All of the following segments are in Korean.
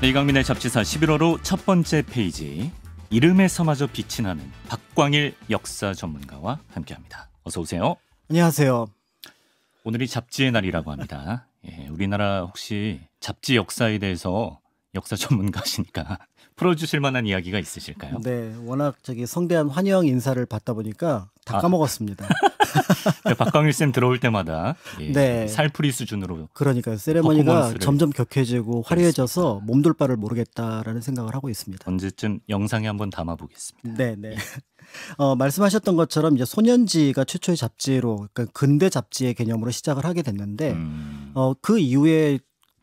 네, 이강민의 잡지사 11호로 첫 번째 페이지 이름에서마저 빛이 나는 박광일 역사 전문가와 함께합니다. 어서 오세요. 안녕하세요. 오늘이 잡지의 날이라고 합니다. 예, 우리나라 혹시 잡지 역사에 대해서 역사 전문가시니까 풀어주실 만한 이야기가 있으실까요? 네, 워낙 저기 성대한 환영 인사를 받다 보니까 다 아. 까먹었습니다. 네, 박광일 쌤 들어올 때마다 예, 네. 살풀이 수준으로 그러니까 세레머니가 점점 격해지고 화려해져서 몸둘 바를 모르겠다라는 생각을 하고 있습니다. 언제쯤 영상에 한번 담아 보겠습니다. 네, 네. 어, 말씀하셨던 것처럼 이제 소년지가 최초의 잡지로 그러니까 근대 잡지의 개념으로 시작을 하게 됐는데 음, 어, 그 이후에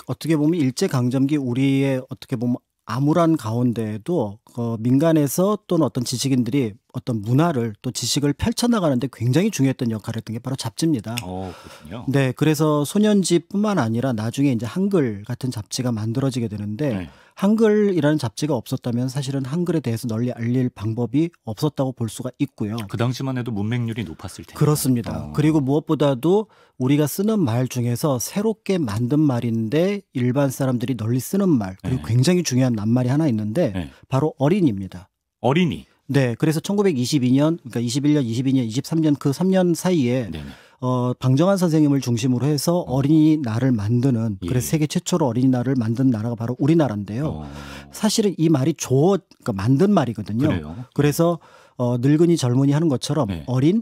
어떻게 보면 일제 강점기 우리의 어떻게 보면 암울한 가운데에도 어, 민간에서 또는 어떤 지식인들이 어떤 문화를 또 지식을 펼쳐나가는데 굉장히 중요했던 역할을 했던 게 바로 잡지입니다. 어, 그렇군요. 네, 그래서 소년지뿐만 아니라 나중에 이제 한글 같은 잡지가 만들어지게 되는데 네. 한글이라는 잡지가 없었다면 사실은 한글에 대해서 널리 알릴 방법이 없었다고 볼 수가 있고요. 그 당시만 해도 문맹률이 높았을 텐데. 그렇습니다. 어. 그리고 무엇보다도 우리가 쓰는 말 중에서 새롭게 만든 말인데 일반 사람들이 널리 쓰는 말 그리고 네. 굉장히 중요한 낱말이 하나 있는데 네. 바로 어린입니다. 어린이. 네, 그래서 1922년, 그러니까 21년, 22년, 23년 그 3년 사이에 네. 어, 방정환 선생님을 중심으로 해서 어린이날을 만드는 예. 그래서 세계 최초로 어린이날을 만든 나라가 바로 우리나라인데요. 어, 사실은 이 말이 조, 그러니까 만든 말이거든요. 그래요. 그래서 어, 늙은이 젊은이 하는 것처럼 네. 어린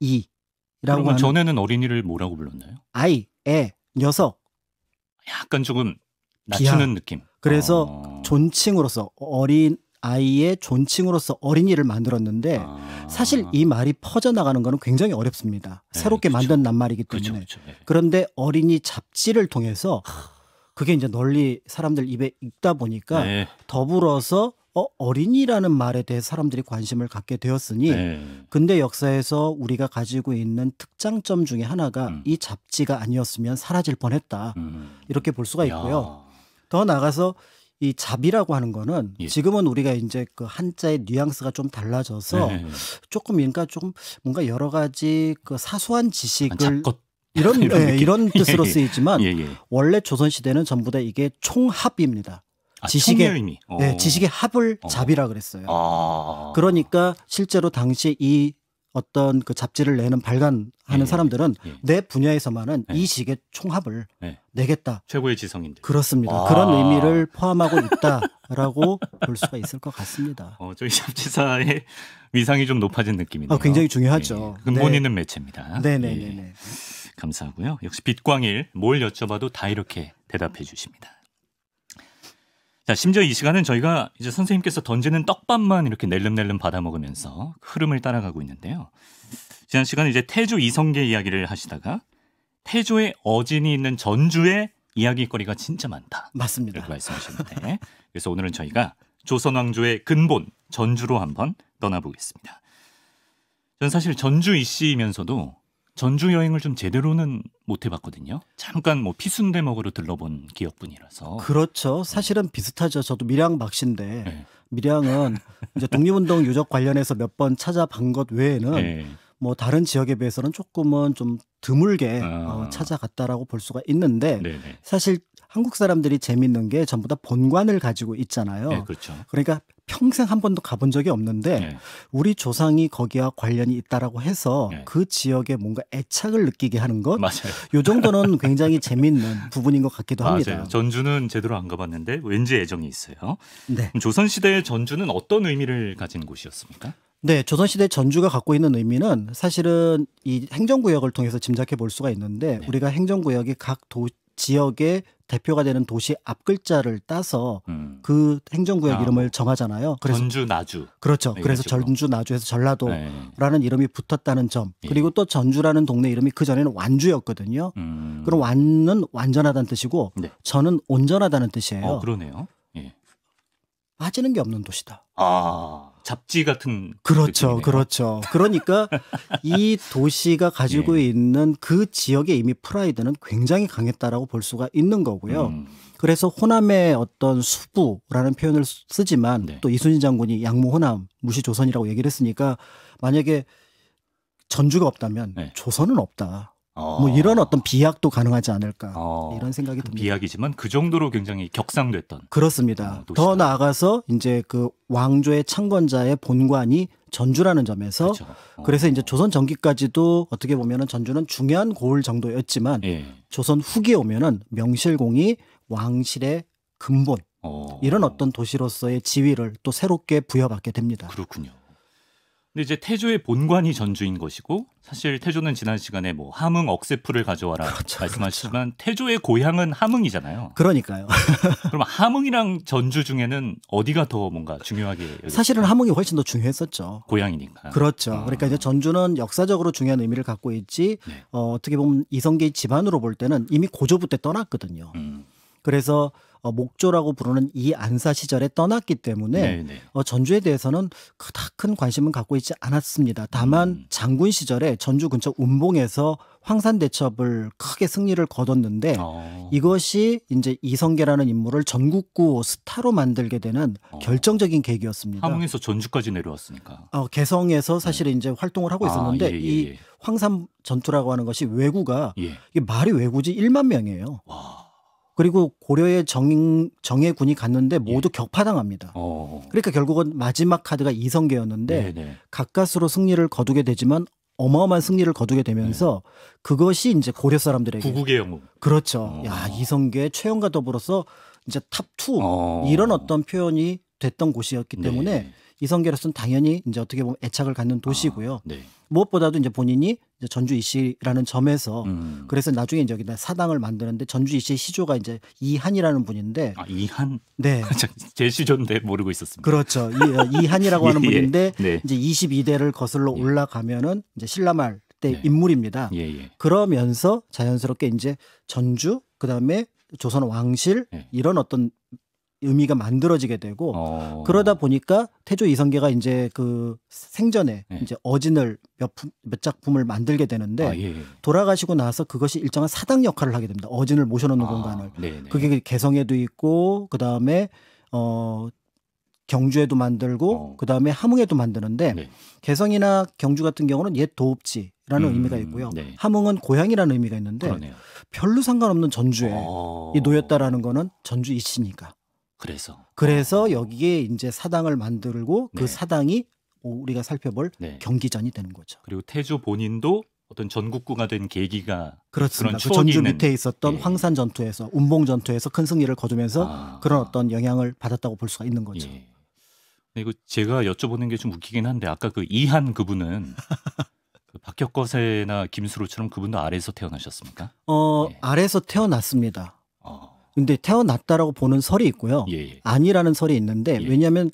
이라고 그러면 하는 전에는 어린이를 뭐라고 불렀나요? 아이, 애, 녀석. 약간 조금 비하. 낮추는 느낌. 그래서 어. 존칭으로서 어린 아이의 존칭으로서 어린이를 만들었는데 아. 사실 이 말이 퍼져나가는 것은 굉장히 어렵습니다. 네, 새롭게 그렇죠. 만든 낱말이기 때문에. 그렇죠. 네. 그런데 어린이 잡지를 통해서 그게 이제 널리 사람들 입에 있다 보니까 네. 더불어서 어, 어린이라는 말에 대해 사람들이 관심을 갖게 되었으니 네. 근대 역사에서 우리가 가지고 있는 특장점 중에 하나가 음. 이 잡지가 아니었으면 사라질 뻔했다. 음. 이렇게 볼 수가 야. 있고요. 더 나가서 이 잡이라고 하는 거는 예. 지금은 우리가 이제 그 한자의 뉘앙스가 좀 달라져서 네. 조금 그러니까 조금 뭔가 여러 가지 그 사소한 지식을 잡것 이런 이런 예, 느낌. 이런 뜻으로 예, 예. 쓰이지만 예, 예. 원래 조선 시대는 전부 다 이게 총합입니다. 아, 지식의- 총의 의미. 어. 네, 지식의 합을 어. 잡이라 그랬어요. 아. 그러니까 실제로 당시 이 어떤 그 잡지를 내는 발간하는 예, 사람들은 예. 내 분야에서만은 예. 이 식의 총합을 네. 내겠다. 최고의 지성인들. 그렇습니다. 아. 그런 의미를 포함하고 있다라고 볼 수가 있을 것 같습니다. 어, 저희 잡지사의 위상이 좀 높아진 느낌이네요. 어, 굉장히 중요하죠. 예, 근본 네. 있는 매체입니다. 네네네네. 예, 감사하고요. 역시 빛광일 뭘 여쭤봐도 다 이렇게 대답해 주십니다. 자, 심지어 이 시간은 저희가 이제 선생님께서 던지는 떡밥만 이렇게 낼름낼름 받아 먹으면서 흐름을 따라가고 있는데요. 지난 시간에 이제 태조 이성계 이야기를 하시다가 태조의 어진이 있는 전주에 이야기거리가 진짜 많다. 맞습니다. 이렇게 말씀하셨는데 그래서 오늘은 저희가 조선 왕조의 근본 전주로 한번 떠나보겠습니다. 저는 사실 전주 이씨이면서도 전주 여행을 좀 제대로는 못 해봤거든요. 잠깐 뭐 피순 대 먹으러 들러본 기억뿐이라서. 그렇죠. 사실은 비슷하죠. 저도 밀양 막신데 네. 밀양은 이제 독립운동 유적 관련해서 몇 번 찾아본 것 외에는 네. 뭐 다른 지역에 비해서는 조금은 좀 드물게 아. 어, 찾아갔다라고 볼 수가 있는데 네, 네. 사실 한국 사람들이 재밌는 게 전부 다 본관을 가지고 있잖아요. 네, 그렇죠. 그러니까 평생 한 번도 가본 적이 없는데 네. 우리 조상이 거기와 관련이 있다라고 해서 네. 그 지역에 뭔가 애착을 느끼게 하는 것, 맞아요. 요 정도는 굉장히 재밌는 부분인 것 같기도 합니다. 맞아요. 전주는 제대로 안 가봤는데 왠지 애정이 있어요. 네. 그럼 조선 시대의 전주는 어떤 의미를 가진 곳이었습니까? 네, 조선시대 전주가 갖고 있는 의미는 사실은 이 행정구역을 통해서 짐작해 볼 수가 있는데 네. 우리가 행정구역이 각 도, 지역의 대표가 되는 도시 앞글자를 따서 음. 그 행정구역 아, 이름을 정하잖아요. 그래서 전주, 나주. 그렇죠. 네, 그래서 식으로. 전주, 나주에서 전라도 네. 라는 이름이 붙었다는 점 예. 그리고 또 전주라는 동네 이름이 그 전에는 완주였거든요. 음. 그럼 완은 완전하다는 뜻이고 네. 전은 온전하다는 뜻이에요. 어, 그러네요. 예. 빠지는 게 없는 도시다. 아, 잡지 같은 그렇죠, 느낌이네요. 그렇죠. 그러니까 이 도시가 가지고 예. 있는 그 지역의 이미 프라이드는 굉장히 강했다라고 볼 수가 있는 거고요. 음. 그래서 호남의 어떤 수부라는 표현을 쓰- 쓰지만 네. 또 이순신 장군이 양무 호남 무시 조선이라고 얘기를 했으니까 만약에 전주가 없다면 네. 조선은 없다. 어. 뭐 이런 어떤 비약도 가능하지 않을까 어. 이런 생각이 듭니다. 비약이지만 그 정도로 굉장히 격상됐던 그렇습니다. 어. 더 나아가서 이제 그 왕조의 창건자의 본관이 전주라는 점에서 그렇죠. 어. 그래서 이제 조선 전기까지도 어떻게 보면은 전주는 중요한 고을 정도였지만 예. 조선 후기에 오면은 명실공히 왕실의 근본 어. 이런 어떤 도시로서의 지위를 또 새롭게 부여받게 됩니다. 그렇군요. 근데 이제 태조의 본관이 전주인 것이고 사실 태조는 지난 시간에 뭐 함흥 억세풀을 가져와라 그렇죠, 말씀하시지만 태조의 고향은 함흥이잖아요. 그러니까요. 그럼 함흥이랑 전주 중에는 어디가 더 뭔가 중요하게? 사실은 함흥이 훨씬 더 중요했었죠. 고향이니까. 그렇죠. 어. 그러니까 이제 전주는 역사적으로 중요한 의미를 갖고 있지. 네. 어, 어떻게 보면 이성계의 집안으로 볼 때는 이미 고조부 때 떠났거든요. 음. 그래서 어, 목조라고 부르는 이 안사 시절에 떠났기 때문에 네, 네. 어, 전주에 대해서는 그닥 큰 관심은 갖고 있지 않았습니다. 다만 음. 장군 시절에 전주 근처 운봉에서 황산 대첩을 크게 승리를 거뒀는데 어. 이것이 이제 이성계라는 인물을 전국구 스타로 만들게 되는 어. 결정적인 계기였습니다. 함흥에서 전주까지 내려왔으니까. 어, 개성에서 사실 이제 활동을 하고 있었는데 아, 예, 예, 이 예. 황산 전투라고 하는 것이 왜구가 예. 이게 말이 왜구지 1만 명이에요. 와. 그리고 고려의 정, 정예군이 갔는데 모두 격파당합니다. 예. 어. 그러니까 결국은 마지막 카드가 이성계였는데 네, 네. 가까스로 승리를 거두게 되지만 어마어마한 승리를 거두게 되면서 그것이 이제 고려 사람들에게 구국의 영웅. 그렇죠. 어. 야 이성계 최영과 더불어서 이제 top 2 어. 이런 어떤 표현이 됐던 곳이었기 때문에 네. 이성계로서는 당연히 이제 어떻게 보면 애착을 갖는 도시고요. 아, 네. 무엇보다도 이제 본인이 이제 전주 이씨라는 점에서 음. 그래서 나중에 이제 여기다 사당을 만드는데 전주 이씨의 시조가 이제 이한이라는 분인데 아, 이한 네. 제 시조인데 모르고 있었습니다. 그렇죠. 이, 어, 이한이라고 하는 예, 예. 분인데 네. 이제 22대를 거슬러 예. 올라가면은 이제 신라말 때 네. 인물입니다. 예, 예. 그러면서 자연스럽게 이제 전주 그다음에 조선 왕실 예. 이런 어떤 의미가 만들어지게 되고 어. 그러다 보니까 태조 이성계가 이제 그 생전에 예. 이제 어진을 몇, 품- 몇 작품을 만들게 되는데 아, 예, 예. 돌아가시고 나서 그것이 일정한 사당 역할을 하게 됩니다. 어진을 모셔놓는 아, 공간을. 네, 네. 그게 개성에도 있고 그 다음에 어 경주에도 만들고 어. 그 다음에 함흥에도 만드는데 네. 개성이나 경주 같은 경우는 옛 도읍지 라는 음, 의미가 있고요. 네. 함흥은 고향이라는 의미가 있는데 그러네요. 별로 상관없는 전주에 어. 이 놓였다라는 거는 전주 이씨니까. 그래서 그래서 어. 여기에 이제 사당을 만들고 그 네. 사당이 우리가 살펴볼 네. 경기전이 되는 거죠. 그리고 태조 본인도 어떤 전국구가 된 계기가 그렇습니다. 그 전주 있는- 밑에 있었던 예. 황산 전투에서 운봉 전투에서 큰 승리를 거두면서 아. 그런 어떤 영향을 받았다고 볼 수가 있는 거죠. 예. 그리고 제가 여쭤보는 게 좀 웃기긴 한데 아까 그 이한 그분은 그 박혁거세나 김수로처럼 그분도 아래에서 태어나셨습니까? 어, 예. 아래에서 태어났습니다. 어. 근데 태어났다라고 보는 설이 있고요. 예, 예. 아니라는 설이 있는데 예. 왜냐하면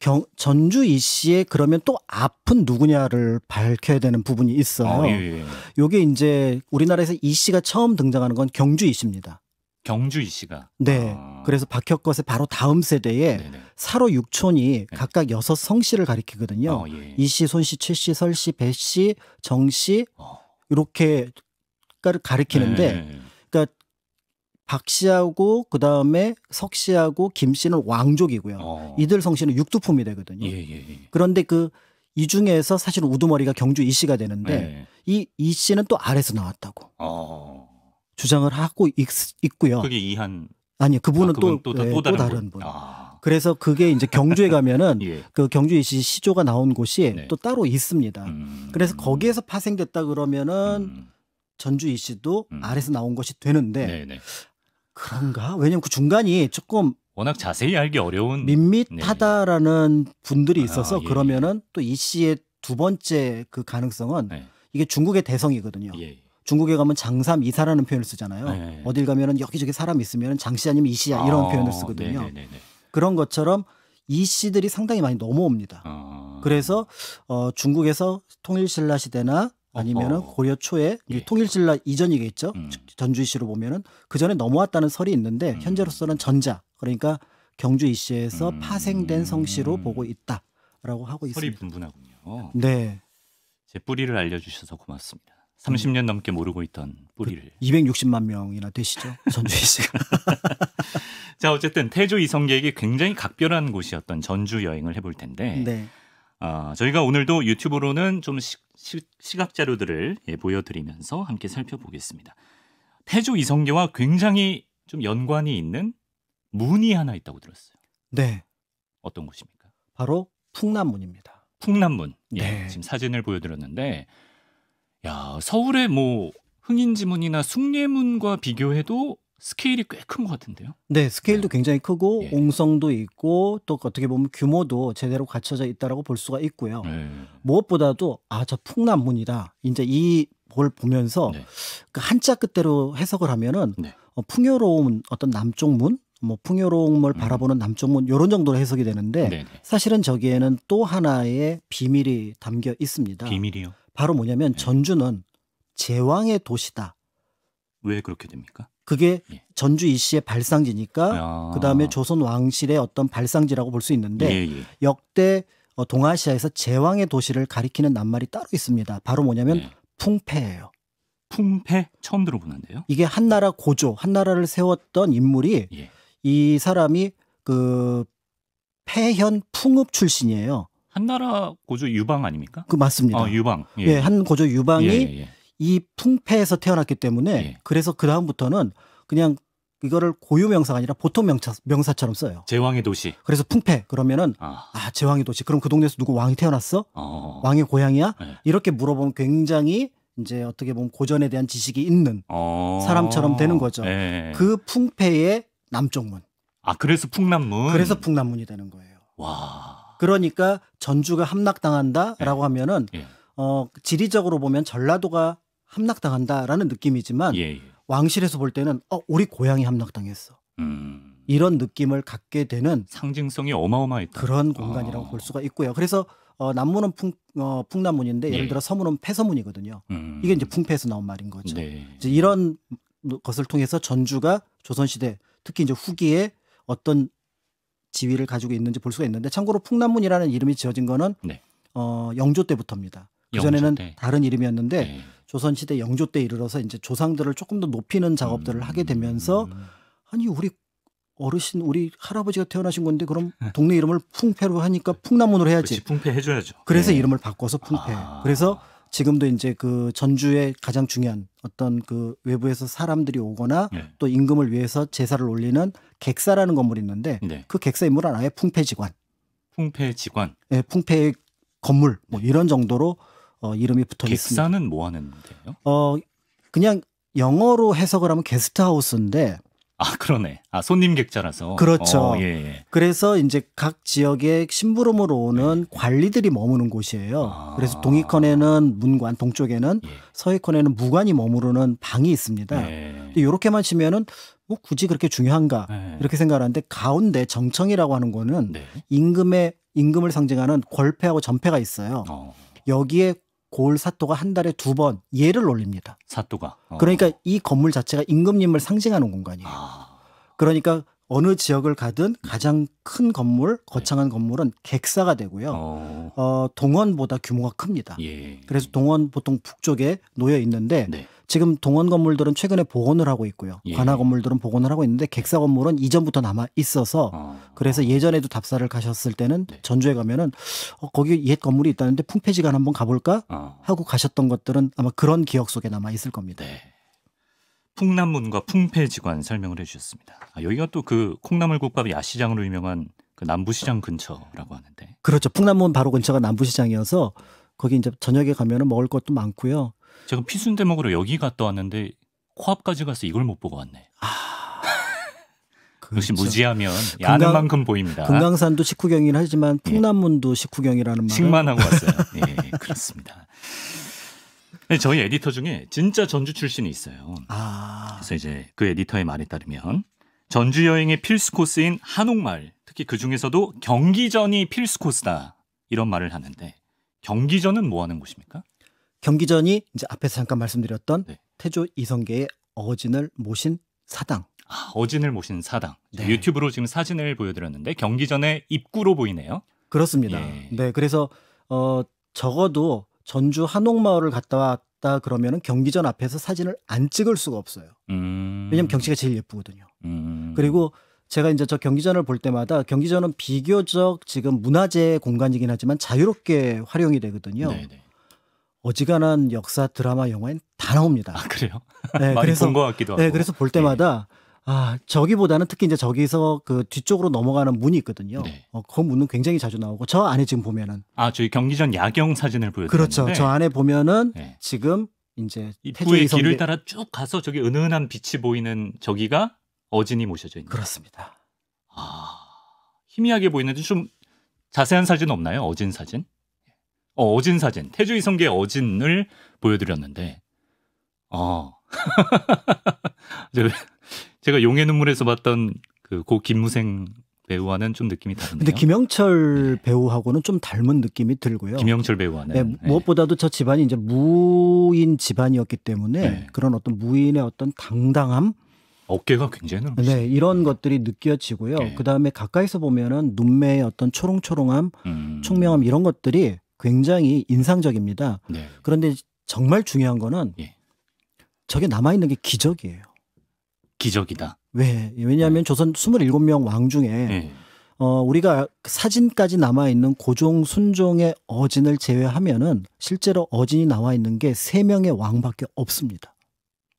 경, 전주 이 씨의 그러면 또 앞은 누구냐를 밝혀야 되는 부분이 있어요. 어, 예, 예. 요게 이제 우리나라에서 이 씨가 처음 등장하는 건 경주 이 씨입니다. 경주 이 씨가. 네. 아. 그래서 박혁것의 바로 다음 세대에 네네. 사로 육촌이 각각 여섯 성씨를 가리키거든요. 어, 예. 이 씨, 손 씨, 최 씨, 설 씨, 배 씨, 정 씨, 어. 이렇게 가리키는데 네. 박 씨하고 그 다음에 석 씨하고 김 씨는 왕족이고요. 어. 이들 성씨는 육두품이 되거든요. 예, 예, 예. 그런데 그 이 중에서 사실은 우두머리가 경주 이 씨가 되는데 네. 이이 씨는 또 아래서 나왔다고 어. 주장을 하고 있, 있고요. 그게 이한 아니 그분은 아, 또, 또, 네, 또, 또 다른, 다른 분. 아. 그래서 그게 이제 경주에 가면은 예. 그 경주 이씨 시조가 나온 곳이 네. 또 따로 있습니다. 음. 그래서 거기에서 파생됐다 그러면은 음. 전주 이 씨도 음. 아래서 나온 것이 되는데 네, 네. 그런가? 왜냐면 그 중간이 조금 워낙 자세히 알기 어려운 밋밋하다라는 분들이 있어서 아, 예, 그러면은 또 이 씨의 두 번째 그 가능성은 네. 이게 중국의 대성이거든요. 예. 중국에 가면 장삼 이사라는 표현을 쓰잖아요. 네. 어딜 가면은 여기저기 사람 있으면 장씨 아니면 이씨야 이런 아, 표현을 쓰거든요. 네네네네. 그런 것처럼 이 씨들이 상당히 많이 넘어옵니다. 아. 그래서 어, 중국에서 통일신라 시대나 아니면은 어허. 고려 초에 예. 통일신라 이전이겠죠. 음. 전주 이씨로 보면은 그 전에 넘어왔다는 설이 있는데 음. 현재로서는 전자 그러니까 경주 이씨에서 음. 파생된 성씨로 보고 있다라고 하고 설이 있습니다. 분분하군요. 네, 제 뿌리를 알려주셔서 고맙습니다. 30년 넘게 모르고 있던 뿌리를. 260만 명이나 되시죠 전주 이씨가. 자 어쨌든 태조 이성계에게 굉장히 각별한 곳이었던 전주 여행을 해볼 텐데 네, 아, 저희가 오늘도 유튜브로는 좀 시, 각 자료들을 예, 보여드리면서 함께 살펴보겠습니다. 태조 이성계와 굉장히 좀 연관이 있는 문이 하나 있다고 들었어요. 네, 어떤 곳입니까? 바로 풍남문입니다. 풍남문. 예, 네. 지금 사진을 보여드렸는데, 야 서울의 뭐 흥인지문이나 숭례문과 비교해도 스케일이 꽤 큰 것 같은데요. 네, 스케일도 굉장히 크고 예. 옹성도 있고 또 어떻게 보면 규모도 제대로 갖춰져 있다라고 볼 수가 있고요. 네. 무엇보다도 아 저 풍남문이다. 이제 이뭘 보면서 네. 그 한자 끝대로 해석을 하면은 네. 어, 풍요로운 어떤 남쪽 문, 뭐 풍요로움을 음. 바라보는 남쪽 문 이런 정도로 해석이 되는데 네. 네. 사실은 저기에는 또 하나의 비밀이 담겨 있습니다. 비밀이요. 바로 뭐냐면 네. 전주는 제왕의 도시다. 왜 그렇게 됩니까? 그게 예. 전주 이씨의 발상지니까 야. 그다음에 조선 왕실의 어떤 발상지라고 볼 수 있는데 예, 예. 역대 어, 동아시아에서 제왕의 도시를 가리키는 낱말이 따로 있습니다. 바로 뭐냐면 네. 풍패예요. 풍패 처음 들어보는데요. 이게 한 나라 고조, 한 나라를 세웠던 인물이 예. 이 사람이 그 폐현 풍읍 출신이에요. 한나라 고조 유방 아닙니까? 그 맞습니다. 어, 유방. 예. 예, 한 고조 유방이 예, 예, 예. 이 풍패에서 태어났기 때문에 예. 그래서 그 다음부터는 그냥 이거를 고유 명사가 아니라 보통 명사, 명사처럼 써요. 제왕의 도시. 그래서 풍패 그러면은 아. 아 제왕의 도시 그럼 그 동네에서 누구 왕이 태어났어? 어. 왕의 고향이야? 네. 이렇게 물어보면 굉장히 이제 어떻게 보면 고전에 대한 지식이 있는 어. 사람처럼 되는 거죠. 예. 그 풍패의 남쪽 문. 아 그래서 풍남문. 그래서 풍남문이 되는 거예요. 와. 그러니까 전주가 함락당한다라고 하면은 예. 어 지리적으로 보면 전라도가 함락당한다라는 느낌이지만 예. 예. 왕실에서 볼 때는 어 우리 고향이 함락당했어. 음. 이런 느낌을 갖게 되는 상징성이 어마어마했다. 그런 공간이라고 어. 볼 수가 있고요. 그래서 어, 남문은 풍, 어, 풍남문인데 예. 예를 들어 서문은 폐서문이거든요. 음. 이게 이제 풍패에서 나온 말인 거죠. 네. 이제 이런 것을 통해서 전주가 조선시대 특히 이제 후기에 어떤 지위를 가지고 있는지 볼 수가 있는데 참고로 풍남문이라는 이름이 지어진 거는 네. 어, 영조 때부터입니다. 그 영조 전에는 때. 다른 이름이었는데 네. 조선시대 영조 때 이르러서 이제 조상들을 조금 더 높이는 작업들을 음. 하게 되면서 아니 우리 어르신 우리 할아버지가 태어나신 건데 그럼 동네 이름을 풍패로 하니까 풍남문으로 해야지. 풍패 해줘야죠. 그래서 예. 이름을 바꿔서 풍패. 아. 그래서 지금도 이제 그 전주의 가장 중요한 어떤 그 외부에서 사람들이 오거나 네. 또 임금을 위해서 제사를 올리는 객사라는 건물이 있는데 네. 그 객사 인물은 아예 풍패지관, 풍패 직관. 예, 풍패의 건물 뭐 이런 정도로 어, 이름이 붙어 있습니다. 객사는 뭐 하는 데요? 어 그냥 영어로 해석을 하면 게스트하우스인데 아 그러네. 아 손님 객자라서. 그렇죠. 어, 예, 예. 그래서 이제 각 지역에 심부름으로 오는 관리들이 머무는 곳이에요. 네. 아. 그래서 동이컨에는 문관, 동쪽에는 예. 서해권에는 무관이 머무르는 방이 있습니다. 네. 근데 이렇게만 치면은 뭐 굳이 그렇게 중요한가 네. 이렇게 생각하는데 가운데 정청이라고 하는 거는 네. 임금의 임금을 상징하는 골패하고 전패가 있어요. 어, 여기에 고을 사또가 한 달에 두 번 예를 올립니다. 사또가. 어. 그러니까 이 건물 자체가 임금님을 상징하는 공간이에요. 아, 그러니까 어느 지역을 가든 가장 큰 건물, 거창한 건물은 객사가 되고요. 어, 어, 동원보다 규모가 큽니다. 예. 그래서 동원 보통 북쪽에 놓여 있는데 네. 지금 동원 건물들은 최근에 복원을 하고 있고요. 예. 관하 건물들은 복원을 하고 있는데 객사 건물은 이전부터 남아 있어서 어. 그래서 예전에도 답사를 가셨을 때는 네. 전주에 가면은 어, 거기 옛 건물이 있다는데 풍패지간 한번 가볼까 어. 하고 가셨던 것들은 아마 그런 기억 속에 남아 있을 겁니다. 네. 풍남문과 풍패지관 설명을 해주셨습니다. 아, 여기가 또 그 콩나물 국밥 야시장으로 유명한 그 남부시장 근처라고 하는데. 그렇죠. 풍남문 바로 근처가 남부시장이어서 거기 이제 저녁에 가면은 먹을 것도 많고요. 제가 피순대 먹으러 여기 갔다 왔는데 코앞까지 가서 이걸 못 보고 왔네. 역시 그렇죠. 무지하면 야는 금강- 만큼 보입니다. 금강산도 식후경이긴 하지만 풍남문도 식후경이라는 말은 식만하고 왔어요. 예, 그렇습니다. 저희 에디터 중에 진짜 전주 출신이 있어요. 아, 그래서 이제 그 에디터의 말에 따르면 전주 여행의 필수 코스인 한옥마을, 특히 그 중에서도 경기전이 필수 코스다 이런 말을 하는데 경기전은 뭐 하는 곳입니까? 경기전이 이제 앞에서 잠깐 말씀드렸던 네. 태조 이성계의 어진을 모신 사당. 아, 어진을 모신 사당. 네. 유튜브로 지금 사진을 보여드렸는데 경기전의 입구로 보이네요. 그렇습니다. 예. 네, 그래서 어 적어도 전주 한옥마을을 갔다 왔다 그러면은 경기전 앞에서 사진을 안 찍을 수가 없어요. 음. 왜냐면 경치가 제일 예쁘거든요. 음. 그리고 제가 이제 저 경기전을 볼 때마다 경기전은 비교적 지금 문화재 공간이긴 하지만 자유롭게 활용이 되거든요. 네, 네. 어지간한 역사 드라마 영화엔 다 나옵니다. 아 그래요? 네, 많이 그래서 본것 같기도 하고. 네, 그래서 볼 때마다 아 저기보다는 특히 이제 저기서 그 뒤쪽으로 넘어가는 문이 있거든요. 네. 어, 그 문은 굉장히 자주 나오고 저 안에 지금 보면은 아 저희 경기전 야경 사진을 보여드렸는데 그렇죠. 저 안에 보면은 네. 지금 이제 입구의 이성계 길을 따라 쭉 가서 저기 은은한 빛이 보이는 저기가 어진이 모셔져 있는. 그렇습니다. 아 희미하게 보이는데 좀 자세한 사진 없나요? 어진 사진? 어 어진 사진. 태조 이성계 어진을 보여드렸는데 어 저- 제가 용의 눈물에서 봤던 그 고 김무생 배우와는 좀 느낌이 다른데요. 근데 김영철 배우하고는 좀 닮은 느낌이 들고요. 김영철 배우와는 네, 무엇보다도 저 집안이 이제 무인 집안이었기 때문에 네. 그런 어떤 무인의 어떤 당당함, 어깨가 굉장히 넓으시죠. 네, 이런 것들이 느껴지고요. 네. 그 다음에 가까이서 보면은 눈매의 어떤 초롱초롱함, 음. 총명함 이런 것들이 굉장히 인상적입니다. 네. 그런데 정말 중요한 거는 예. 저게 남아 있는 게 기적이에요. 기적이다. 왜? 왜냐하면 조선 27명 왕 중에 네. 어, 우리가 사진까지 남아 있는 고종, 순종의 어진을 제외하면은 실제로 어진이 나와 있는 게 세명의 왕밖에 없습니다.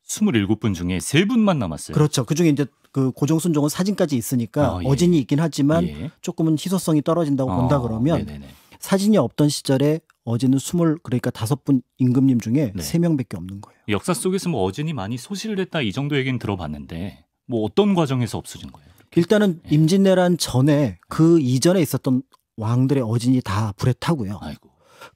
27분 중에 3분만 남았어요. 그렇죠. 그 중에 이제 그 고종, 순종은 사진까지 있으니까 아, 예. 어진이 있긴 하지만 예. 조금은 희소성이 떨어진다고 본다 어, 그러면 네네네. 사진이 없던 시절에 어진은 20 그러니까 다섯 분 임금님 중에 네. 세 명밖에 없는 거예요. 역사 속에서 뭐 어진이 많이 소실됐다 이 정도 얘기는 들어봤는데 뭐 어떤 과정에서 없어진 거예요? 일단은 예. 임진왜란 전에 그 이전에 있었던 왕들의 어진이 다 불에 타고요. 아이고.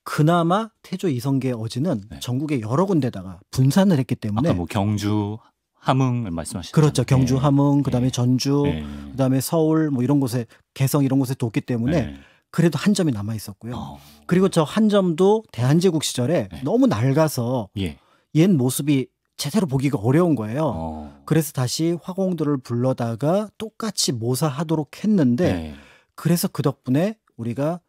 그나마 태조 이성계의 어진은 네. 전국의 여러 군데다가 분산을 했기 때문에 아까 뭐 경주, 함흥을 말씀하셨죠. 그렇죠. 경주, 함흥, 그다음에 네. 전주, 네. 그다음에 서울 뭐 이런 곳에 개성 이런 곳에 뒀기 때문에 네. 그래도 한 점이 남아 있었고요. 어. 그리고 저 한 점도 대한제국 시절에 네. 너무 낡아서 예. 옛 모습이 제대로 보기가 어려운 거예요. 어. 그래서 다시 화공들을 불러다가 똑같이 모사하도록 했는데 네. 그래서 그 덕분에 우리가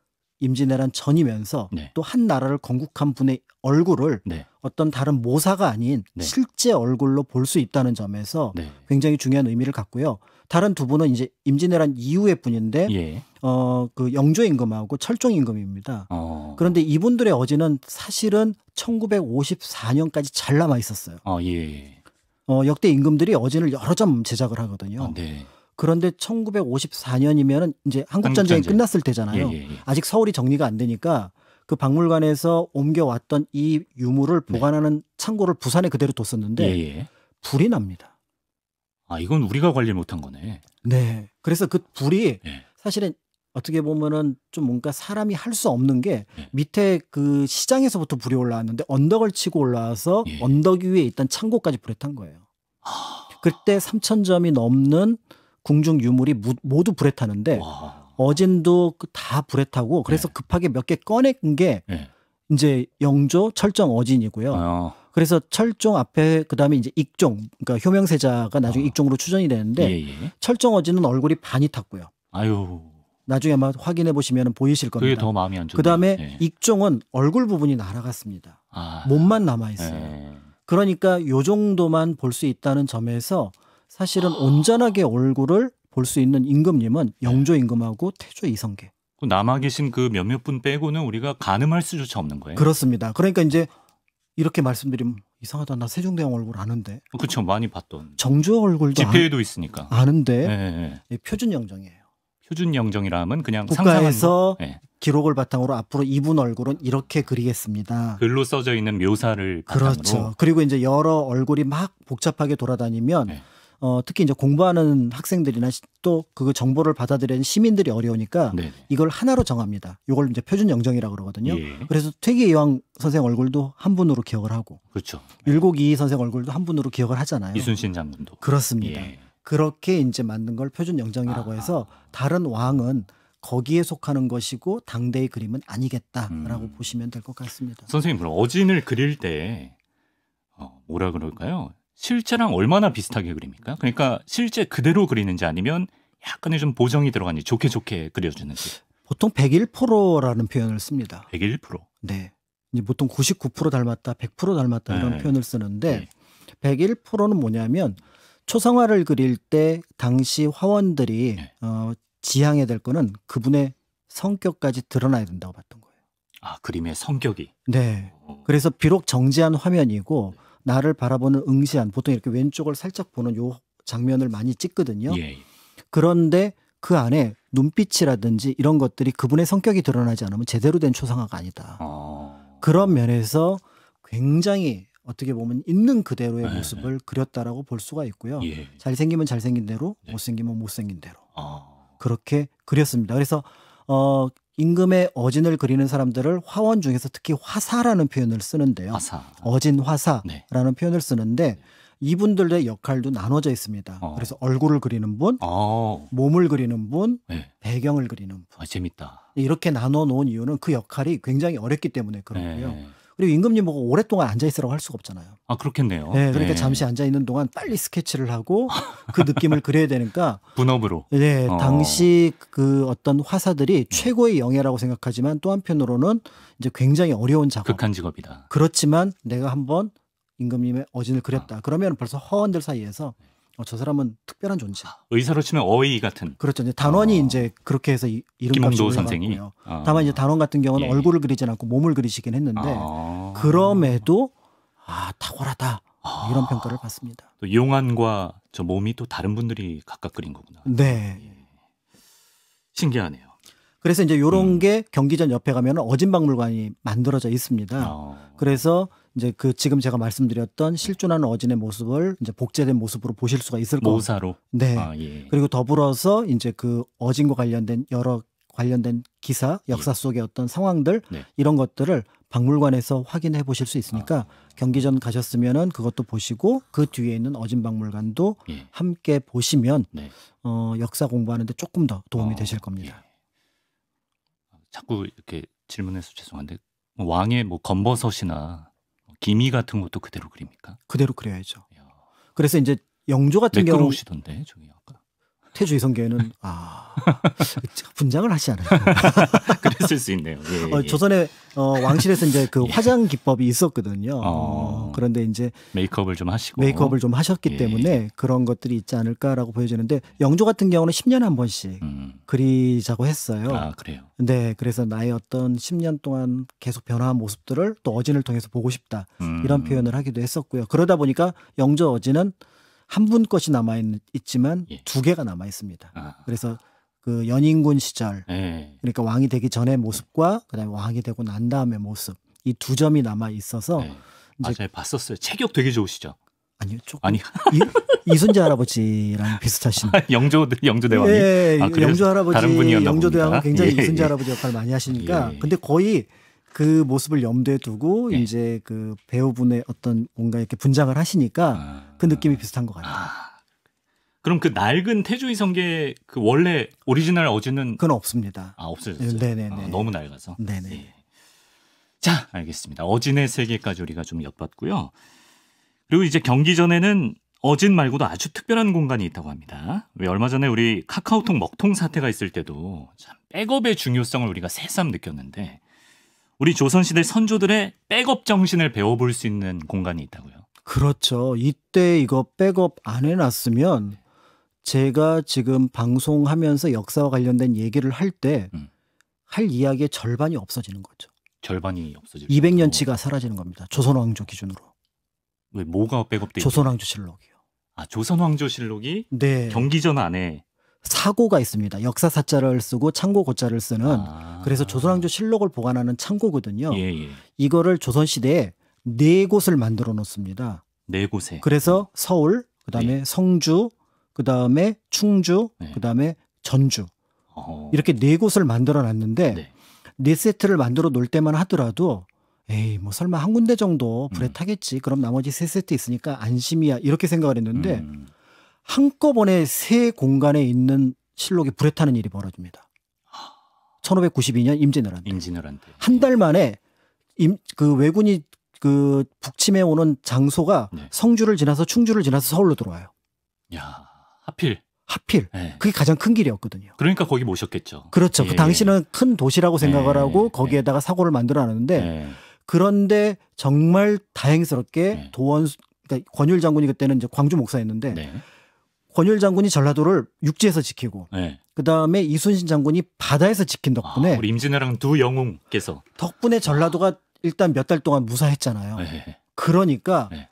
임진왜란 전이면서 네. 또한 나라를 건국한 분의 얼굴을 네. 어떤 다른 모사가 아닌 네. 실제 얼굴로 볼 수 있다는 점에서 네. 굉장히 중요한 의미를 갖고요. 다른 두 분은 이제 임진왜란 이후의 분인데 예. 어그 영조 임금하고 철종 임금입니다. 어. 그런데 이분들의 어진은 사실은 1954년까지 잘 남아 있었어요. 어, 예. 어 역대 임금들이 어진을 여러 점 제작을 하거든요. 아, 네. 그런데 1954년이면은 이제 한국 전쟁이. 끝났을 예, 때잖아요. 예, 예. 아직 서울이 정리가 안 되니까 그 박물관에서 옮겨왔던 이 유물을 네. 보관하는 창고를 부산에 그대로 뒀었는데 예, 예. 불이 납니다. 아, 이건 우리가 관리 못한 거네. 네. 그래서 그 불이 예. 사실은 어떻게 보면은 좀 뭔가 사람이 할 수 없는 게 예. 밑에 그 시장에서부터 불이 올라왔는데 언덕을 치고 올라와서 예. 언덕 위에 있던 창고까지 불에 탄 거예요. 아. 그때 3천 점이 넘는 궁중 유물이 무- 모두 불에 타는데 와. 어진도 그다 불에 타고 그래서 네. 급하게 몇 개 꺼낸 게 예. 이제 영조 철정 어진이고요. 어. 그래서 철종 앞에 그다음에 이제 익종 그러니까 효명세자가 나중에 어. 익종으로 추전이 되는데 예, 예. 철정 어진은 얼굴이 반이 탔고요. 아유. 나중에 아마 확인해 보시면 보이실 그게 겁니다. 더 마음이 안 좋네. 그다음에 예. 익종은 얼굴 부분이 날아갔습니다. 아. 몸만 남아 있어요. 예. 그러니까 요 정도만 볼 수 있다는 점에서 사실은 아. 온전하게 얼굴을 볼 수 있는 임금님은 네. 영조 임금하고 태조 이성계. 그 남아 계신 그 몇몇 분 빼고는 우리가 가늠할 수조차 없는 거예요. 그렇습니다. 그러니까 이제 이렇게 말씀드리면 이상하다. 나 세종대왕 얼굴 아는데. 그렇죠. 많이 봤던. 정조 얼굴도 집회에도 있으니까. 아, 는데 예, 예. 표준 영정이에요. 표준 영정이라면 그냥 국가에서 거. 예. 기록을 바탕으로 앞으로 이분 얼굴은 이렇게 그리겠습니다. 글로 써져 있는 묘사를 바탕으로. 그렇죠. 그리고 이제 여러 얼굴이 막 복잡하게 돌아다니면 네. 어, 특히 이제 공부하는 학생들이나 시- 또그 정보를 받아들이는 시민들이 어려우니까 네. 이걸 하나로 정합니다. 이걸 이제 표준 영정이라고 그러거든요. 예. 그래서 퇴계이왕 선생 얼굴도 한 분으로 기억을 하고 그렇죠. 율곡이 선생 얼굴도 한 분으로 기억을 하잖아요. 이순신 장군도. 그렇습니다. 예. 그렇게 이제 만든 걸 표준 영정이라고 아. 해서 다른 왕은 거기에 속하는 것이고 당대의 그림은 아니겠다라고 음. 보시면 될 것 같습니다. 선생님 그럼 어진을 그릴 때 어, 뭐라 그럴까요? 실제랑 얼마나 비슷하게 그립니까? 그러니까 실제 그대로 그리는지 아니면 약간의 좀 보정이 들어가는지 좋게 좋게 그려주는지 보통 101%라는 표현을 씁니다. 101%. 네. 이제 보통 99% 닮았다, 100% 닮았다 이런 네. 표현을 쓰는데 네. 101%는 뭐냐면 초상화를 그릴 때 당시 화원들이 네. 어, 지향해야 될 거는 그분의 성격까지 드러나야 된다고 봤던 거예요. 아 그림의 성격이. 네. 어. 그래서 비록 정지한 화면이고 나를 바라보는 응시한 보통 이렇게 왼쪽을 살짝 보는 요 장면을 많이 찍거든요. 예. 예. 그런데 그 안에 눈빛이라든지 이런 것들이 그분의 성격이 드러나지 않으면 제대로 된 초상화가 아니다. 어. 그런 면에서 굉장히 어떻게 보면 있는 그대로의 네, 모습을 그렸다라고 볼 수가 있고요. 예. 잘생기면 잘생긴 대로, 네. 못생기면 못생긴 대로 어. 그렇게 그렸습니다. 그래서 어 임금의 어진을 그리는 사람들을 화원 중에서 특히 화사라는 표현을 쓰는데요. 화사. 어진 화사라는 네. 표현을 쓰는데 이분들의 역할도 나눠져 있습니다. 어. 그래서 얼굴을 그리는 분, 어. 몸을 그리는 분, 네. 배경을 그리는 분. 아 재밌다. 이렇게 나눠 놓은 이유는 그 역할이 굉장히 어렵기 때문에 그렇고요. 네. 그리고 임금님 보고 오랫동안 앉아 있으라고 할 수가 없잖아요. 아 그렇겠네요. 네, 그러니까 네. 잠시 앉아 있는 동안 빨리 스케치를 하고 그 느낌을 그려야 되니까 분업으로. 네, 어. 당시 그 어떤 화사들이 최고의 영예라고 생각하지만 또 한편으로는 이제 굉장히 어려운 작업. 극한 직업이다. 그렇지만 내가 한번 임금님의 어진을 그렸다. 그러면 벌써 허원들 사이에서 어, 저 사람은 특별한 존재. 의사로 치면 어의 같은 그렇죠. 이제 단원이 어. 이제 그렇게 해서 이- 이름값이 선생이. 어. 다만 이제 단원 같은 경우는 예. 얼굴을 그리진 않고 몸을 그리시긴 했는데 아. 그럼에도 아 탁월하다 아. 이런 평가를 받습니다. 또 용안과 저 몸이 또 다른 분들이 각각 그린 거구나. 네. 예. 신기하네요. 그래서 이제 요런 음. 게 경기전 옆에 가면 어진박물관이 만들어져 있습니다. 어. 그래서 이제 그 지금 제가 말씀드렸던 실존하는 어진의 모습을 이제 복제된 모습으로 보실 수가 있을 거고. 모사로. 네. 아, 예. 그리고 더불어서 이제 그 어진과 관련된 여러 관련된 기사, 역사 속의 어떤 상황들 네. 이런 것들을 박물관에서 확인해 보실 수 있으니까 경기전 가셨으면은 그것도 보시고 그 뒤에 있는 어진 박물관도 예. 함께 보시면 네. 어, 역사 공부하는데 조금 더 도움이 어, 되실 겁니다. 예. 자꾸 이렇게 질문해서 죄송한데 왕의 뭐 건버섯이나 기미 같은 것도 그대로 그립니까? 그대로 그려야죠. 그래서 이제 영조 같은 경우 매끄러우시던데 저기 아까 태주 이성계는 아 분장을 하지 않아요. 그랬을 수 있네요. 예, 어, 예. 조선에 어, 왕실에서 이제 그 예. 화장 기법이 있었거든요. 어. 어, 그런데 이제 메이크업을 좀 하시고 메이크업을 좀 하셨기 예. 때문에 그런 것들이 있지 않을까라고 보여지는데 영조 같은 경우는 10년에 한 번씩 음. 그리자고 했어요. 아 그래요. 네, 그래서 나의 어떤 10년 동안 계속 변화한 모습들을 또 어진을 통해서 보고 싶다 음. 이런 표현을 하기도 했었고요. 그러다 보니까 영조 어진은 한 분 것이 남아 있지만 예. 두 개가 남아 있습니다. 아, 그래서 그 연인군 시절 예. 그러니까 왕이 되기 전의 모습과 그다음에 왕이 되고 난 다음의 모습 이 두 점이 남아 있어서 네. 이제 맞아요. 봤었어요. 체격 되게 좋으시죠? 아니요 조금 아니 이, 이순재 할아버지랑 비슷하신 영조 영조 대왕님. 예, 아, 그래서 영조 할아버지, 다른 분이었나 영조 대왕은. 굉장히 예, 이순재 예. 할아버지 역할 많이 하시니까 예. 근데 거의 그 모습을 염두에 두고 예. 이제 그 배우분의 어떤 뭔가 이렇게 분장을 하시니까 아. 그 느낌이 비슷한 것 같아요. 아. 그럼 그 낡은 태조 이성계 그 원래 오리지널 어진은 그건 없습니다. 아 없어졌어요. 네네네. 아, 너무 낡아서. 네네. 예. 자, 알겠습니다. 어진의 세계까지 우리가 좀 엿봤고요. 그리고 이제 경기전에는 어진 말고도 아주 특별한 공간이 있다고 합니다. 왜 얼마 전에 우리 카카오톡 먹통 사태가 있을 때도 참 백업의 중요성을 우리가 새삼 느꼈는데 우리 조선시대 선조들의 백업 정신을 배워볼 수 있는 공간이 있다고요. 그렇죠. 이때 이거 백업 안 해놨으면 제가 지금 방송하면서 역사와 관련된 얘기를 할 때할 음. 이야기의 절반이 없어지는 거죠. 절반이 없어질 200년치가 사라지는 겁니다. 조선 왕조 기준으로. 왜 뭐가 백업돼 조선 있나요? 왕조 실록이요. 아, 조선 왕조실록이 네. 경기전 안에 사고가 있습니다. 역사 사자를 쓰고 창고 고자를 쓰는 아. 그래서 조선왕조 실록을 보관하는 창고거든요. 예, 예. 이거를 조선 시대에 네 곳을 만들어 놓습니다. 네 곳에 그래서 서울, 그다음에 성주, 그다음에 충주, 네. 그다음에 전주 어. 이렇게 네 곳을 만들어 놨는데 네. 네 세트를 만들어 놓을 때만 하더라도 에이 뭐 설마 한 군데 정도 불에 음. 타겠지. 그럼 나머지 세 세트 있으니까 안심이야. 이렇게 생각을 했는데 음. 한꺼번에 세 공간에 있는 실록이 불에 타는 일이 벌어집니다. 1592년 임진왜란 때. 임진왜란 때. 한 달 만에 임, 그 왜군이 그 북침해 오는 장소가 네. 성주를 지나서 충주를 지나서 서울로 들어와요. 야, 하필. 하필 네. 그게 가장 큰 길이었거든요. 그러니까 거기 모셨겠죠. 그렇죠. 예, 그 당시는 큰 도시라고 생각을 예, 하고 예. 거기에다가 사고를 만들어 놨는데 네. 그런데 정말 다행스럽게 네. 도원 그러니까 권율 장군이 그때는 이제 광주 목사였는데 네. 권율 장군이 전라도를 육지에서 지키고 네. 그다음에 이순신 장군이 바다에서 지킨 덕분에 아, 우리 임진왜랑 두 영웅께서 덕분에 전라도가 일단 몇 달 동안 무사했잖아요. 네. 그러니까 네.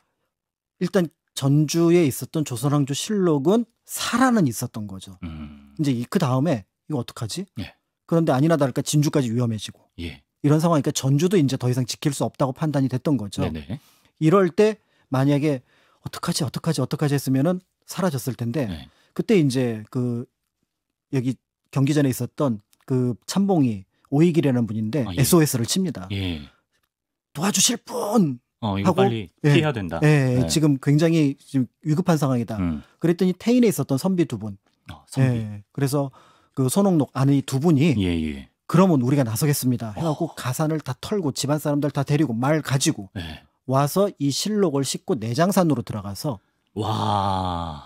일단 전주에 있었던 조선왕조 실록은 살아는 있었던 거죠. 음. 이제 그 다음에 이거 어떡하지? 예. 그런데 아니나 다를까 진주까지 위험해지고 예. 이런 상황이니까 전주도 이제 더 이상 지킬 수 없다고 판단이 됐던 거죠. 네네. 이럴 때 만약에 어떡하지 어떡하지 어떡하지 했으면은 사라졌을 텐데 네. 그때 이제 그 여기 경기전에 있었던 그 참봉이 오이길이라는 분인데 아, 예. SOS를 칩니다. 예. 도와주실 분. 어, 이거 하고, 빨리 예. 피해야 된다. 예, 네. 지금 굉장히 지금 위급한 상황이다. 음. 그랬더니 태인에 있었던 선비 두 분. 어, 선비. 예. 그래서 그 손옥록 아내 두 분이 예, 예. 그러면 우리가 나서겠습니다. 해갖고 어. 가산을 다 털고 집안 사람들 다 데리고 말 가지고 예. 와서 이 실록을 싣고 내장산으로 들어가서 와.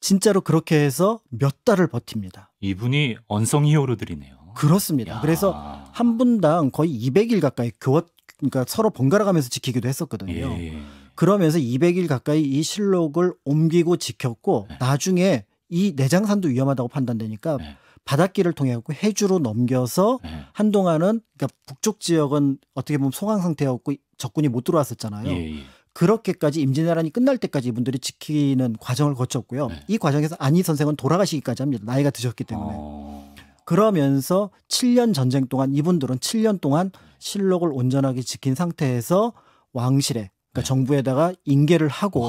진짜로 그렇게 해서 몇 달을 버팁니다. 이분이 언성 히어로들이네요. 그렇습니다. 야. 그래서 한 분당 거의 200일 가까이 교원 그러니까 서로 번갈아 가면서 지키기도 했었거든요. 예. 그러면서 200일 가까이 이 실록을 옮기고 지켰고 네. 나중에 이 내장산도 위험하다고 판단되니까 네. 바닷길을 통해 갖고 해주로 넘겨서 예. 한동안은 그러니까 북쪽 지역은 어떻게 보면 소강 상태였고 적군이 못 들어왔었잖아요. 예, 예. 그렇게까지 임진왜란이 끝날 때까지 이분들이 지키는 과정을 거쳤고요. 네. 이 과정에서 안희 선생은 돌아가시기까지 합니다. 나이가 드셨기 때문에. 어. 그러면서 7년 전쟁 동안 이분들은 7년 동안 실록을 온전하게 지킨 상태에서 왕실에 그러니까 네. 정부에다가 인계를 하고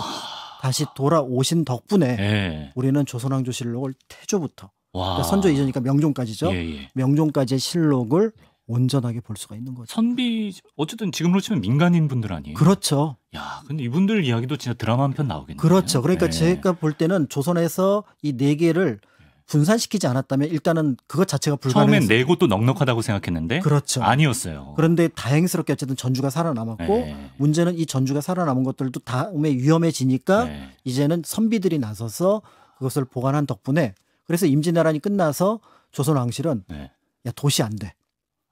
다시 돌아오신 덕분에 예. 우리는 조선왕조 실록을 태조부터 와. 그러니까 선조 이전이니까 명종까지죠. 예, 예. 명종까지의 실록을 온전하게 볼 수가 있는 거죠. 선비 어쨌든 지금으로 치면 민간인 분들 아니에요. 그렇죠. 야, 근데 이분들 이야기도 진짜 드라마 한 편 나오겠네요. 그렇죠. 그러니까 예. 제가 볼 때는 조선에서 이 네 개를 분산시키지 않았다면 일단은 그것 자체가 처음엔 불가능했어요. 내고 또 넉넉하다고 생각했는데 그렇죠. 아니었어요. 그런데 다행스럽게 어쨌든 전주가 살아남았고 예. 문제는 이 전주가 살아남은 것들도 다음에 위험해지니까 네. 이제는 선비들이 나서서 그것을 보관한 덕분에 그래서 임진왜란이 끝나서 조선 왕실은 네. 야 도시 안 돼.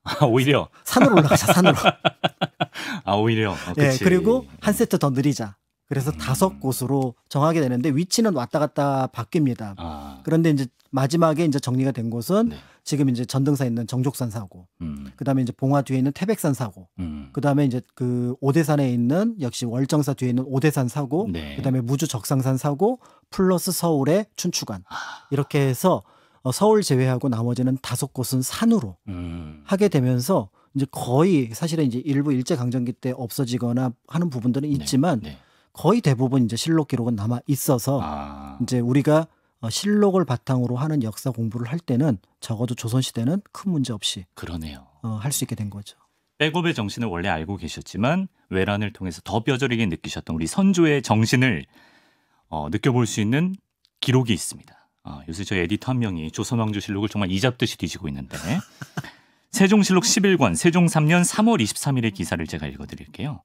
아, 오히려 산으로 올라가자 산으로. 아 오히려 어, 예. 그리고 한 세트 더 느리자. 그래서 음. 다섯 곳으로 정하게 되는데 위치는 왔다 갔다 바뀝니다. 아, 그런데 이제 마지막에 이제 정리가 된 곳은 네. 지금 이제 전등사에 있는 정족산 사고, 음, 그다음에 이제 봉화 뒤에 있는 태백산 사고, 음. 그다음에 이제 그 오대산에 있는 역시 월정사 뒤에 있는 오대산 사고, 네. 그다음에 무주 적상산 사고 플러스 서울의 춘추관 아, 이렇게 해서 어, 서울 제외하고 나머지는 다섯 곳은 산으로 음. 하게 되면서 이제 거의 사실은 이제 일부 일제 강점기 때 없어지거나 하는 부분들은 있지만 네. 거의 대부분 이제 실록 기록은 남아 있어서 아, 이제 우리가 어, 실록을 바탕으로 하는 역사 공부를 할 때는 적어도 조선 시대는 큰 문제 없이 그러네요. 할수 있게 된 거죠. 백업의 정신을 원래 알고 계셨지만 외란을 통해서 더 뼈저리게 느끼셨던 우리 선조의 정신을 어, 느껴볼 수 있는 기록이 있습니다. 어, 요새 저희 에디터 한 명이 조선왕조실록을 정말 이잡듯이 뒤지고 있는데 세종실록 11권 세종 3년 3월 23일의 기사를 제가 읽어드릴게요.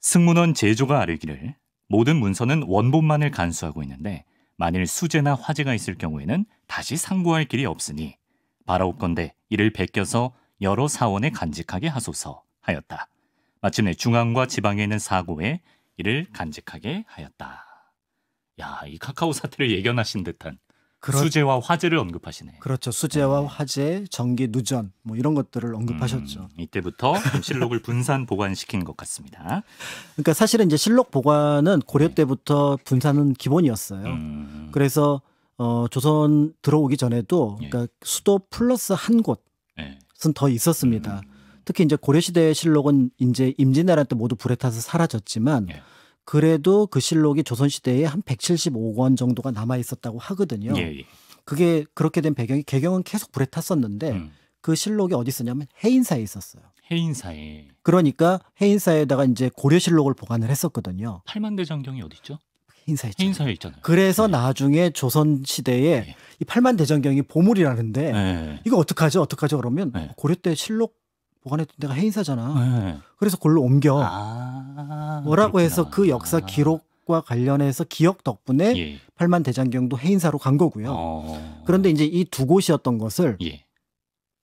승문원 제조가 아뢰기를 모든 문서는 원본만을 간수하고 있는데 만일 수재나 화재가 있을 경우에는 다시 상고할 길이 없으니 바라옵건대 이를 베껴서 여러 사원에 간직하게 하소서 하였다. 마침내 중앙과 지방에 있는 사고에 이를 간직하게 하였다. 야, 이 카카오 사태를 예견하신 듯한 그렇, 수재와 화재를 언급하시네. 그렇죠. 수재와 네. 화재, 전기, 누전 뭐 이런 것들을 언급하셨죠. 음, 이때부터 좀 실록을 분산 보관시킨 것 같습니다. 그러니까 사실은 이제 실록 보관은 고려 때부터 분산은 기본이었어요. 네. 음, 그래서 어, 조선 들어오기 전에도 예. 그러니까 수도 플러스 한 곳은 네. 더 있었습니다. 음, 특히 이제 고려 시대의 실록은 이제 임진왜란 때 모두 불에 타서 사라졌지만 예. 그래도 그 실록이 조선 시대에 한 175권 정도가 남아 있었다고 하거든요. 예, 예. 그게 그렇게 된 배경이 개경은 계속 불에 탔었는데 음, 그 실록이 어디 있었냐면 해인사에 있었어요. 해인사에 그러니까 해인사에다가 이제 고려 실록을 보관을 했었거든요. 팔만대장경이 어디 있죠? 해인사에. 있잖아요. 해인사에 있잖아요. 그래서 네. 나중에 조선 시대에 네. 이 팔만 대장경이 보물이라는데 네. 이거 어떡하죠? 어떡하죠? 그러면 네. 고려 때 실록 보관했던 데가 해인사잖아. 네. 그래서 그걸로 옮겨. 아, 뭐라고 해서 그렇구나. 그 역사 기록과 관련해서 기억 덕분에 예. 팔만 대장경도 해인사로 간 거고요. 어. 그런데 이제 이 두 곳이었던 것을 예.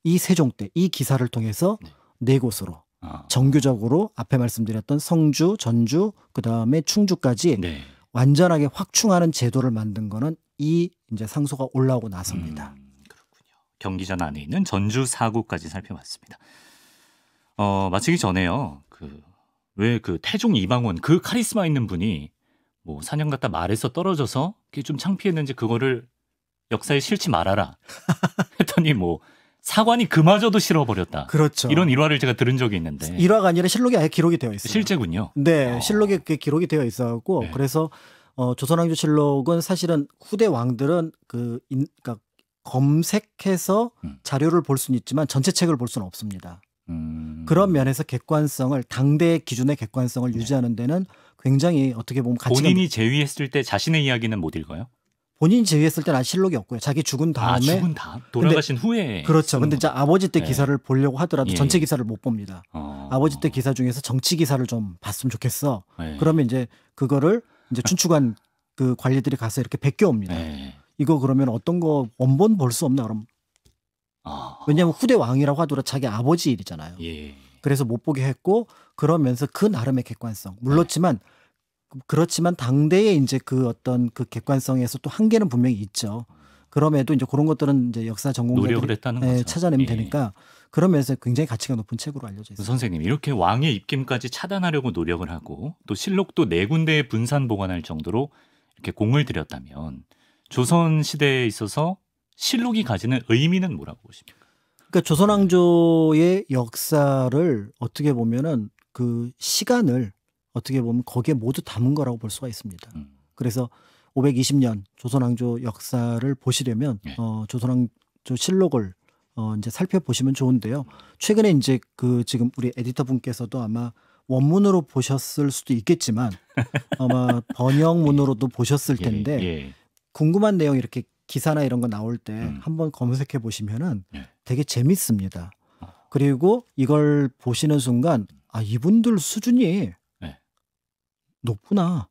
이 세종 때 이 기사를 통해서 네. 네 곳으로 아. 정규적으로 앞에 말씀드렸던 성주, 전주, 그 다음에 충주까지 네. 완전하게 확충하는 제도를 만든 거는 이 이제 상소가 올라오고 나섭니다. 음, 그렇군요. 경기전 안에 있는 전주 사구까지 살펴봤습니다. 어, 마치기 전에요. 그 왜 그 태종 이방원 그 카리스마 있는 분이 뭐 사냥 갔다 말에서 떨어져서 그게 좀 창피했는지 그거를 역사에 실지 말아라 했더니 뭐 사관이 그마저도 실어버렸다. 그렇죠. 이런 일화를 제가 들은 적이 있는데 일화가 아니라 실록이 아예 기록이 되어 있어요. 실제군요. 네, 어. 실록에 그게 기록이 되어 있어갖고 네. 그래서 어, 조선왕조실록은 사실은 후대 왕들은 그 인, 그러니까 검색해서 음. 자료를 볼 수는 있지만 전체 책을 볼 수는 없습니다. 음, 그런 면에서 객관성을 당대 기준의 객관성을 네. 유지하는 데는 굉장히 어떻게 보면 가치가 본인이 제위했을 때 자신의 이야기는 못 읽어요? 본인이 제위했을 때는 아직 실록이 없고요. 자기 죽은 아 다음에 죽은 다 돌아가신 후에 그렇죠. 근데 이제. 아버지 때 네. 기사를 보려고 하더라도 예. 전체 기사를 못 봅니다. 어. 아버지 때 기사 중에서 정치 기사를 좀 봤으면 좋겠어. 네. 그러면 이제 그거를 이제 춘추관 그 관리들이 가서 이렇게 베껴옵니다. 네. 이거 그러면 어떤 거 원본 볼 수 없나 그럼 아. 왜냐하면 후대 왕이라고 하더라도 자기 아버지 일이잖아요. 예. 그래서 못 보게 했고 그러면서 그 나름의 객관성 물렀지만 그렇지만 당대의 이제 그 어떤 그 객관성에서 또 한계는 분명히 있죠. 그럼에도 이제 그런 것들은 이제 역사 전공자들이 했다는 예. 찾아내면 예. 되니까 그러면서 굉장히 가치가 높은 책으로 알려져 있어요. 선생님 이렇게 왕의 입김까지 차단하려고 노력을 하고 또 실록도 네 군데에 분산 보관할 정도로 이렇게 공을 들였다면 조선 시대에 있어서 실록이 가지는 의미는 뭐라고 보십니까? 그러니까 조선왕조의 역사를 어떻게 보면은 그 시간을 어떻게 보면 거기에 모두 담은 거라고 볼 수가 있습니다. 음. 그래서 520년 조선왕조 역사를 보시려면 네. 어, 조선왕조 실록을 어, 이제 살펴보시면 좋은데요. 최근에 이제 그 지금 우리 에디터 분께서도 아마 원문으로 보셨을 수도 있겠지만 아마 번역문으로도 보셨을 텐데 예, 예. 궁금한 내용 이렇게 기사나 이런 거 나올 때 음. 한번 검색해 보시면은 네. 되게 재밌습니다. 어. 그리고 이걸 보시는 순간 아 이분들 수준이 네. 높구나.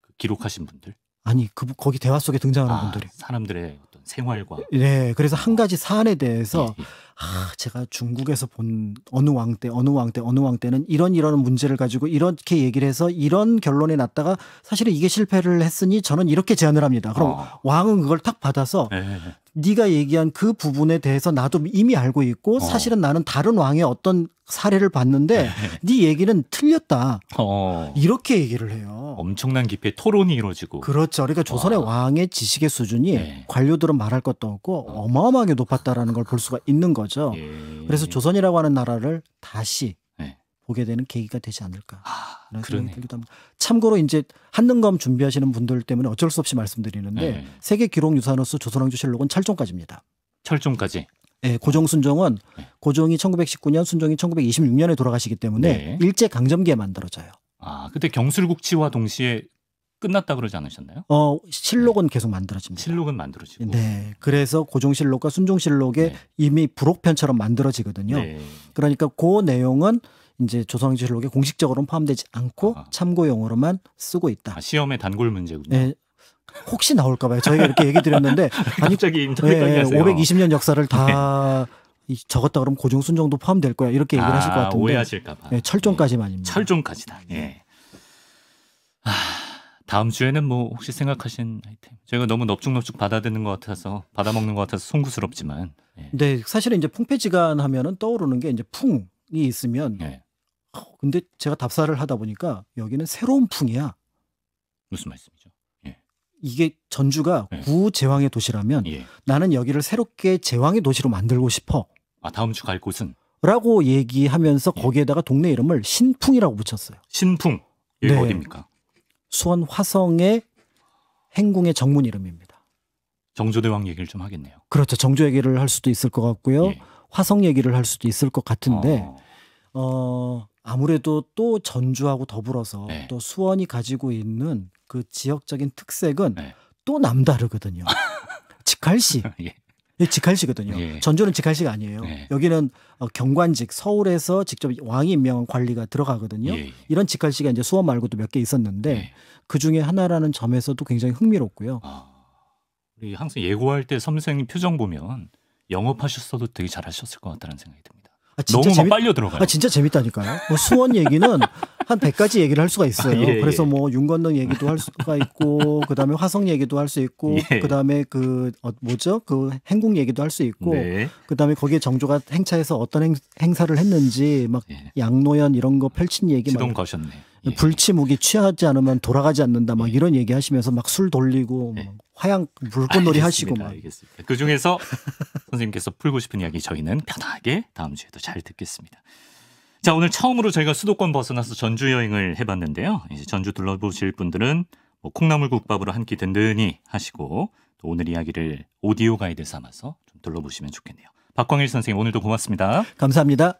그 기록하신 분들, 아니 그 거기 대화 속에 등장하는 아, 분들이. 사람들의 생활과 네, 그래서 한 가지 사안에 대해서 예, 예. 아 제가 중국에서 본 어느 왕 때 어느 왕 때 어느 왕 때는 이런 이런 문제를 가지고 이렇게 얘기를 해서 이런 결론이 났다가 사실은 이게 실패를 했으니 저는 이렇게 제안을 합니다. 그럼 어. 왕은 그걸 탁 받아서 예, 예. 네가 얘기한 그 부분에 대해서 나도 이미 알고 있고 어. 사실은 나는 다른 왕의 어떤 사례를 봤는데 네 얘기는 틀렸다. 어, 이렇게 얘기를 해요. 엄청난 깊이의 토론이 이루어지고 그렇죠. 그러니까 조선의 와. 왕의 지식의 수준이 네. 관료들은 말할 것도 없고 어. 어마어마하게 높았다라는 걸 볼 수가 있는 거죠. 예. 그래서 조선이라고 하는 나라를 다시 네. 보게 되는 계기가 되지 않을까. 아, 라는 생각이 그러네요. 들기도 합니다. 참고로 이제 한능검 준비하시는 분들 때문에 어쩔 수 없이 말씀드리는데 네. 세계 기록 유산으로서 조선왕조 실록은 철종까지입니다. 철종까지 예, 고종 순종은 네. 고종이 1919년, 순종이 1926년에 돌아가시기 때문에 네. 일제 강점기에 만들어져요. 아 그때 경술국치와 동시에 끝났다 그러지 않으셨나요? 어, 실록은 계속 만들어집니다. 실록은 만들어지고 네. 그래서 고종실록과 순종실록에 네. 이미 부록편처럼 만들어지거든요. 네. 그러니까 그 내용은 이제 조선왕조실록에 공식적으로는 포함되지 않고 아하. 참고용으로만 쓰고 있다. 아, 시험의 단골 문제군요. 네. 혹시 나올까 봐요. 저희가 이렇게 얘기 드렸는데 아니 갑자기 인터넷까지 네, 하세요. 520년 역사를 다 이- 적었다 그러면 고종 순종도 포함될 거야. 이렇게 얘기를 하실 것 아, 같은데. 오해하실까 봐. 네, 철종까지만입니다. 철종까지다. 예. 아, 다음 주에는 뭐 혹시 생각하신 아이템? 저희가 너무 넙죽넙죽 받아듣는 것 같아서 받아먹는 것 같아서 송구스럽지만. 예. 네, 사실은 이제 풍패지간 하면은 떠오르는 게 이제 풍이 있으면 예. 어, 근데 제가 답사를 하다 보니까 여기는 새로운 풍이야. 무슨 말씀이죠? 예. 이게 전주가 네. 구제왕의 도시라면 예. 나는 여기를 새롭게 제왕의 도시로 만들고 싶어. 아 다음 주 갈 곳은 라고 얘기하면서 예. 거기에다가 동네 이름을 신풍이라고 붙였어요. 신풍. 네. 어디입니까? 수원 화성의 행궁의 정문 이름입니다. 정조대왕 얘기를 좀 하겠네요. 그렇죠. 정조 얘기를 할 수도 있을 것 같고요. 예. 화성 얘기를 할 수도 있을 것 같은데 어, 어, 아무래도 또 전주하고 더불어서 네. 또 수원이 가지고 있는 그 지역적인 특색은 네. 또 남다르거든요. 직할시. 예. 예, 직할시거든요. 예. 전주는 직할시가 아니에요. 네. 여기는 어, 경관직 서울에서 직접 왕이 임명한 관리가 들어가거든요. 예. 이런 직할시가 이제 수원 말고도 몇 개 있었는데 예. 그 중에 하나라는 점에서도 굉장히 흥미롭고요. 아, 우리 항상 예고할 때 선생님 표정 보면 영업하셨어도 되게 잘하셨을 것 같다는 생각이 듭니다. 아, 진짜 너무 막 재밌, 빨려 들어가요. 아, 진짜 재밌다니까요. 뭐 수원 얘기는 한 100가지 얘기를 할 수가 있어요. 아, 예, 그래서 예. 뭐 윤건능 얘기도 할 수가 있고 그다음에 화성 얘기도 할 수 있고 예. 그다음에 그 어, 뭐죠? 그 행궁 얘기도 할 수 있고 네. 그다음에 거기에 정조가 행차에서 어떤 행, 행사를 했는지 막 예. 양노연 이런 거 펼친 얘기 막 시동 거셨네. 예. 불치무기 취하지 않으면 돌아가지 않는다 막 이런 얘기 하시면서 막 술 돌리고 예. 막 화양 물꽃놀이 하시고. 막 알겠습니다. 그 중에서 선생님께서 풀고 싶은 이야기 저희는 편하게 다음 주에도 잘 듣겠습니다. 자 오늘 처음으로 저희가 수도권 벗어나서 전주 여행을 해봤는데요. 이제 전주 둘러보실 분들은 뭐 콩나물 국밥으로 한 끼 든든히 하시고 또 오늘 이야기를 오디오 가이드 삼아서 좀 둘러보시면 좋겠네요. 박광일 선생님 오늘도 고맙습니다. 감사합니다.